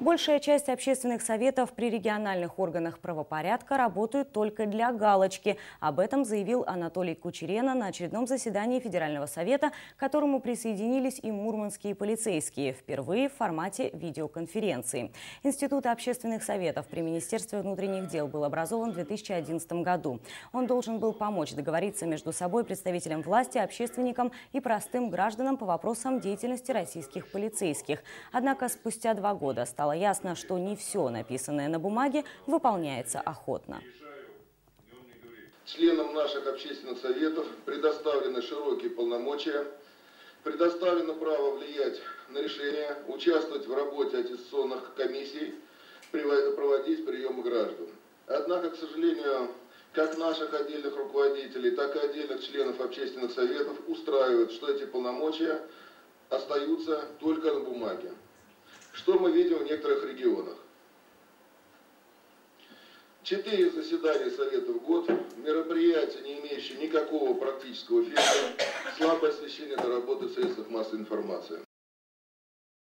Большая часть общественных советов при региональных органах правопорядка работают только для галочки. Об этом заявил Анатолий Кучерена на очередном заседании Федерального совета, к которому присоединились и мурманские полицейские, впервые в формате видеоконференции. Институт общественных советов при Министерстве внутренних дел был образован в 2011 году. Он должен был помочь договориться между собой представителям власти, общественникам и простым гражданам по вопросам деятельности российских полицейских. Однако спустя два года стало стало ясно, что не все написанное на бумаге выполняется охотно. Членам наших общественных советов предоставлены широкие полномочия, предоставлено право влиять на решения, участвовать в работе аттестационных комиссий, проводить приемы граждан. Однако, к сожалению, как наших отдельных руководителей, так и отдельных членов общественных советов устраивают, что эти полномочия остаются только на бумаге. Что мы видим в некоторых регионах? Четыре заседания Совета в год, мероприятия, не имеющие никакого практического эффекта, слабое освещение на работы в средствах массовой информации.